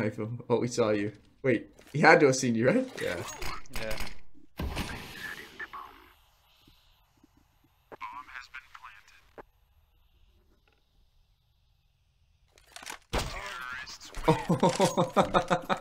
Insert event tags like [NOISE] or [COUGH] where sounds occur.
Hypo. Oh, we saw you. Wait, he had to have seen you, right? Yeah. Yeah. [LAUGHS] Oh. [LAUGHS]